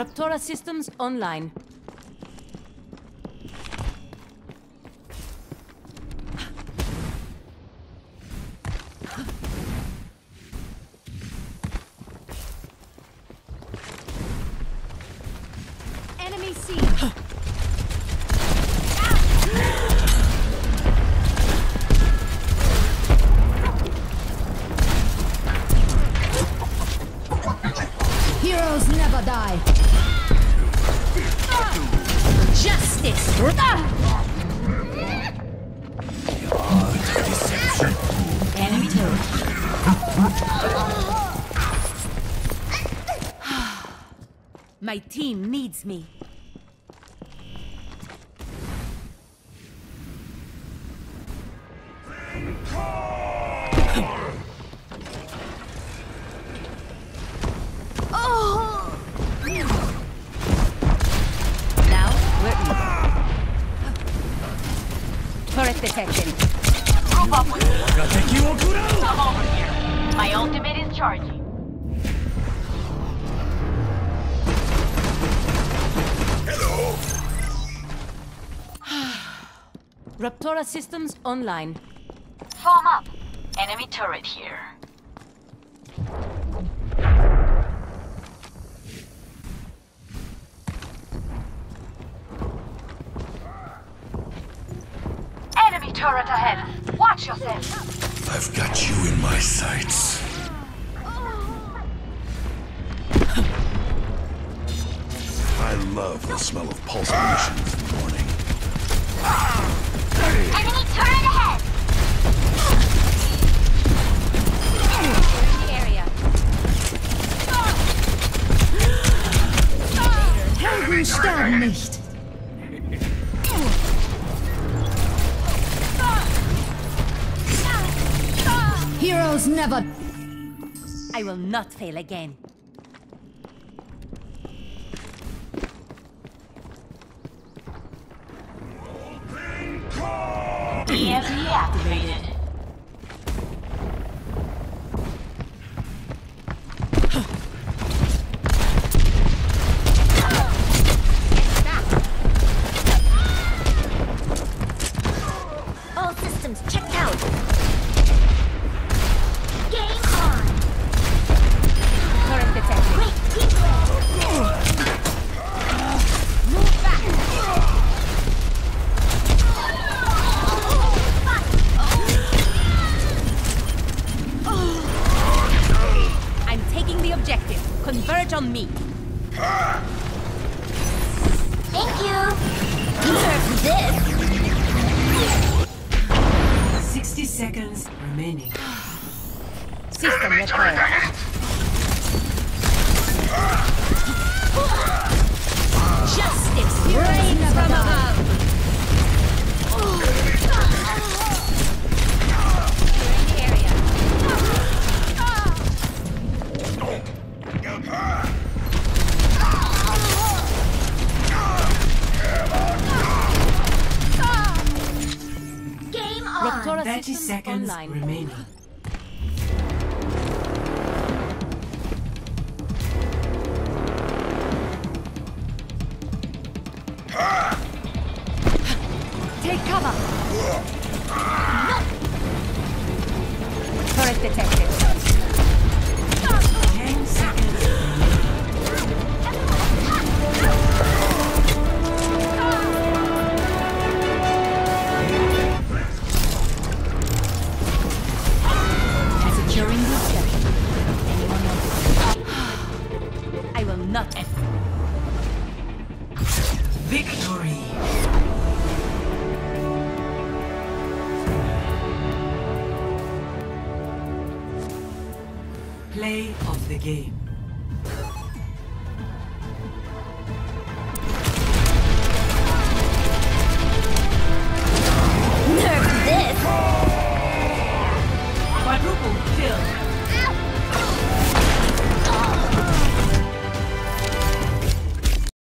Raptora systems online. Enemy seen. Heroes never die. Justice. Enemy. My team needs me. Detected. Group up with me. Come over here. My ultimate is charging. Raptora systems online. Form up. Enemy turret here. Enemy turret ahead. Watch yourself. I've got you in my sights. I love the smell of pulse munitions in the morning. Enemy turret ahead. area. Helden sterben nicht. Heroes never. I will not fail again. EMP activated. All systems checked Converge on me. Thank you. Deserve this. 60 seconds remaining. System repaired. Justice rains from above. 30 seconds online. remaining. Take cover. Turret detected. I will. Victory. Play of the game.